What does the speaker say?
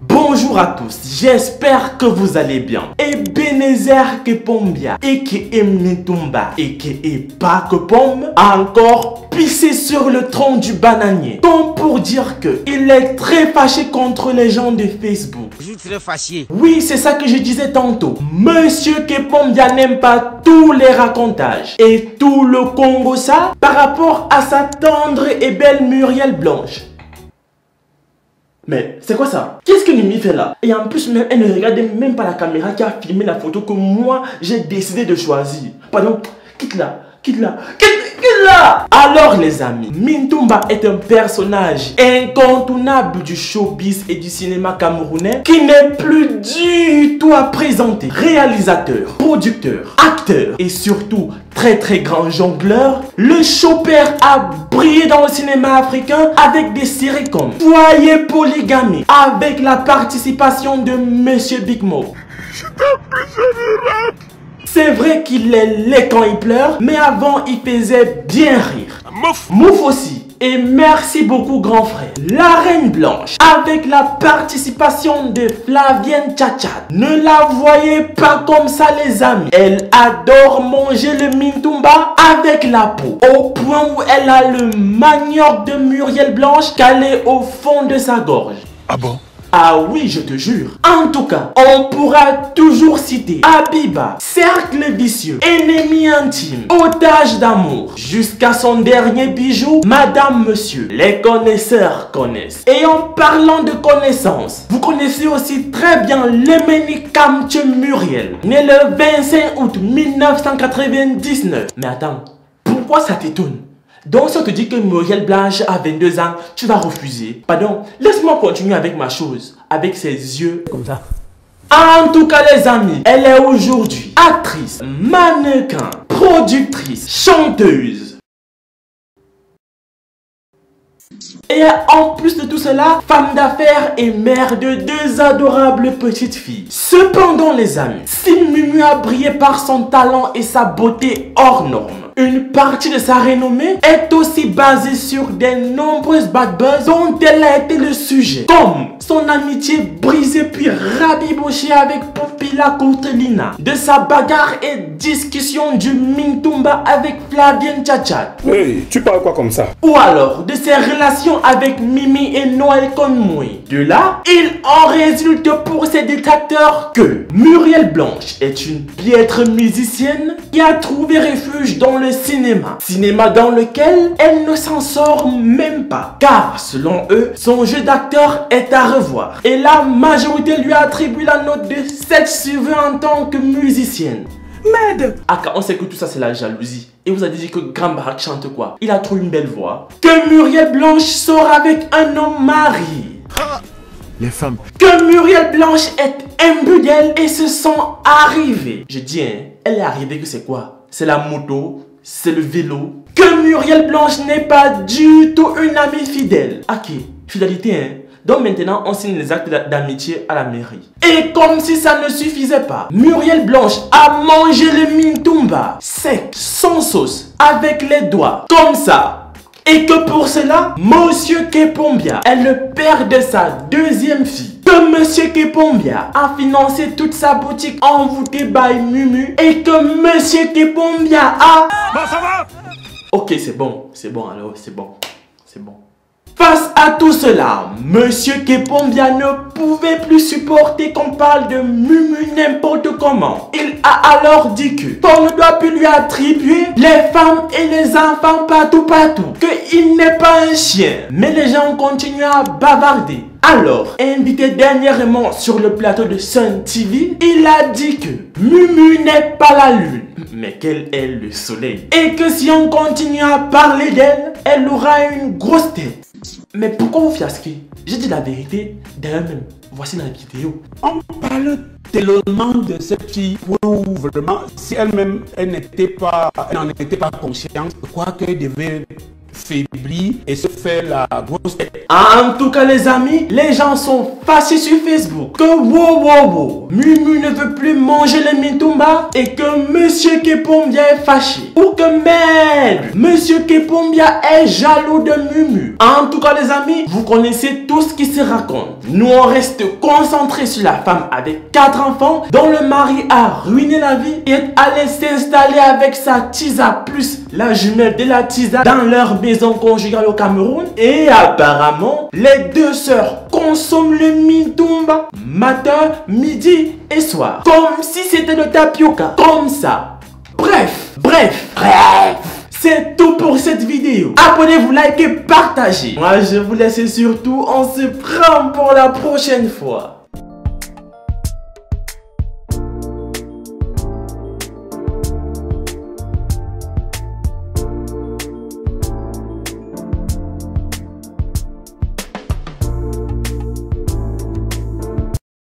Bonjour à tous, j'espère que vous allez bien. Ebenezer Kepombia, a.k.a. Mitumba, a.k.a. Bakepom, a encore pissé sur le tronc du bananier. Comme pour dire que il est très fâché contre les gens de Facebook. Je suis très fâché. Oui, c'est ça que je disais tantôt. Monsieur Kepombia n'aime pas tous les racontages et tout le Congo ça par rapport à sa tendre et belle Muriel Blanche. Mais c'est quoi ça? Qu'est-ce que Mimi fait là? Et en plus, même, elle ne regarde même pas la caméra qui a filmé la photo que moi j'ai décidé de choisir. Pardon, quitte-la, quitte-la, quitte-la Alors les amis, Mintumba est un personnage incontournable du showbiz et du cinéma camerounais qui n'est plus du tout à présenter. Réalisateur, producteur, acteur et surtout très très grand jongleur, le chopper a dans le cinéma africain avec des séries comme Foyer Polygamie avec la participation de Monsieur Big Mo. C'est vrai qu'il est laid quand il pleure, mais avant il faisait bien rire. Mouf Mouf aussi. Et merci beaucoup grand frère. La Reine Blanche avec la participation de Flavienne Tchatchat. Ne la voyez pas comme ça les amis. Elle adore manger le mintumba avec la peau. Au point où elle a le manioc de Muriel Blanche calé au fond de sa gorge. Ah bon? Ah oui, je te jure. En tout cas, on pourra toujours citer Abiba, cercle vicieux, ennemi intime, otage d'amour, jusqu'à son dernier bijou, Madame Monsieur. Les connaisseurs connaissent. Et en parlant de connaissances, vous connaissez aussi très bien Kamche Muriel, né le 25 août 1999. Mais attends, pourquoi ça t'étonne? Donc si on te dit que Muriel Blanche a 22 ans, tu vas refuser. Pardon, laisse-moi continuer avec ma chose, avec ses yeux comme ça. En tout cas les amis, elle est aujourd'hui actrice, mannequin, productrice, chanteuse. Et en plus de tout cela, femme d'affaires et mère de deux adorables petites filles. Cependant les amis, si Mumu a brillé par son talent et sa beauté hors norme, une partie de sa renommée est aussi basée sur des nombreuses bad buzz dont elle a été le sujet, comme son amitié brisée puis rabibochée avec Popila Courtelina, de sa bagarre et discussion du Mintumba avec Flavienne Tchatchat, Hey, tu parles quoi comme ça? Ou alors de ses relations avec Mimi et Noël Conmoy. De là, il en résulte pour ses détracteurs que Muriel Blanche est une piètre musicienne qui a trouvé refuge dans le cinéma. Cinéma dans lequel elle ne s'en sort même pas. Car selon eux, son jeu d'acteur est à revoir. Et la majorité lui attribue la note de 7 sur 20 en tant que musicienne. Merde Ah, on sait que tout ça c'est la jalousie. Et vous avez dit que Grand Barak chante quoi? Il a trop une belle voix. Que Muriel Blanche sort avec un homme marié. Les femmes. Que Muriel Blanche est imbue d'elle et se sent arrivée. Je dis, hein, elle est arrivée que c'est quoi? C'est la moto, c'est le vélo. Que Muriel Blanche n'est pas du tout une amie fidèle. Ok, fidélité, hein. Donc maintenant, on signe les actes d'a- d'amitié à la mairie. Et comme si ça ne suffisait pas, Muriel Blanche a mangé le mintumba sec, sans sauce, avec les doigts, comme ça. Et que pour cela, Monsieur Kepombia est le père de sa deuxième fille. Que Monsieur Kepombia a financé toute sa boutique envoûtée by Mumu. Et que Monsieur Kepombia a... Bon, ça va Ok, c'est bon, c'est bon alors, c'est bon, c'est bon. Face à tout cela, Monsieur Kepombia ne pouvait plus supporter qu'on parle de Mumu n'importe comment. Il a alors dit que qu'on ne doit plus lui attribuer les femmes et les enfants partout partout. Qu'il n'est pas un chien. Mais les gens continuent à bavarder. Alors, invité dernièrement sur le plateau de Sun TV, il a dit que Mumu n'est pas la lune, mais qu'elle est le soleil. Et que si on continue à parler d'elle, elle aura une grosse tête. Mais pourquoi vous fiasquez? J'ai dit la vérité, d'ailleurs même, voici la vidéo. On parle tellement de cette fille où vraiment, si elle-même, elle n'était pas, n'en était pas consciente, quoi qu'elle devait faiblit et se fait la grosse tête. En tout cas les amis, les gens sont fâchés sur Facebook que wow wow wow, Mumu ne veut plus manger les mitumba et que Monsieur Kepombia est fâché. Ou que merde, Monsieur Kepombia est jaloux de Mumu. En tout cas les amis, vous connaissez tout ce qui se raconte. Nous on reste concentrés sur la femme avec quatre enfants dont le a ruiné la vie et est s'installer avec sa tisa plus la jumelle de la tisa dans leur maison conjugale au Cameroun. Et apparemment, les deux sœurs consomment le mitumba matin, midi et soir. Comme si c'était le tapioca. Comme ça. Bref, bref, bref. C'est tout pour cette vidéo. Abonnez-vous, likez, partagez. Moi, je vous laisse surtout. On se prend pour la prochaine fois.